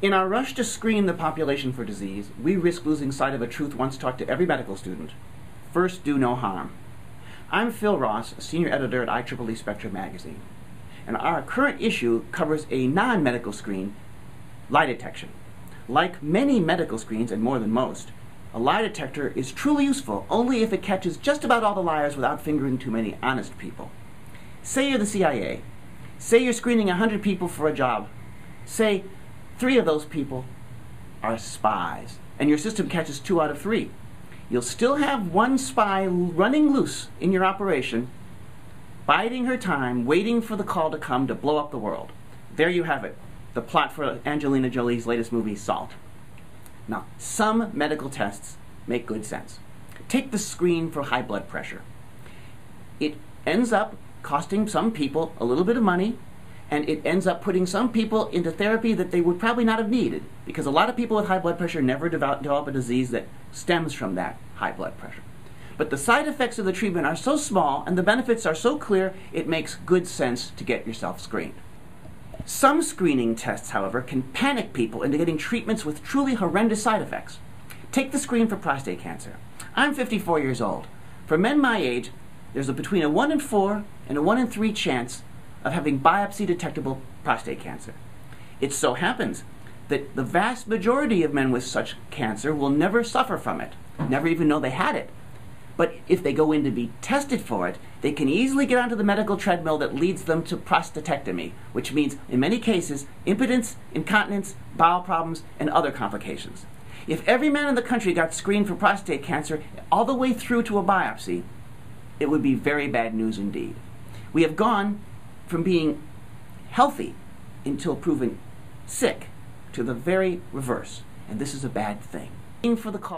In our rush to screen the population for disease, we risk losing sight of a truth once taught to every medical student. First, do no harm. I'm Phil Ross, senior editor at IEEE Spectrum magazine, and our current issue covers a non-medical screen, lie detection. Like many medical screens, and more than most, a lie detector is truly useful only if it catches just about all the liars without fingering too many honest people. Say you're the CIA. Say you're screening 100 people for a job. Say Three of those people are spies, and your system catches two out of three. You'll still have one spy running loose in your operation, biding her time, waiting for the call to come to blow up the world. There you have it, the plot for Angelina Jolie's latest movie, Salt. Now, some medical tests make good sense. Take the screen for high blood pressure. It ends up costing some people a little bit of money and it ends up putting some people into therapy that they would probably not have needed because a lot of people with high blood pressure never develop, develop a disease that stems from that high blood pressure. But the side effects of the treatment are so small and the benefits are so clear, it makes good sense to get yourself screened. Some screening tests, however, can panic people into getting treatments with truly horrendous side effects. Take the screen for prostate cancer. I'm 54 years old. For men my age, there's a, between a 1 in 4 and a 1 in 3 chance of having biopsy detectable prostate cancer. It so happens that the vast majority of men with such cancer will never suffer from it, never even know they had it. But if they go in to be tested for it, they can easily get onto the medical treadmill that leads them to prostatectomy, which means, in many cases, impotence, incontinence, bowel problems, and other complications. If every man in the country got screened for prostate cancer all the way through to a biopsy, it would be very bad news indeed. We have gone from being healthy until proven sick to the very reverse. And this is a bad thing. For the call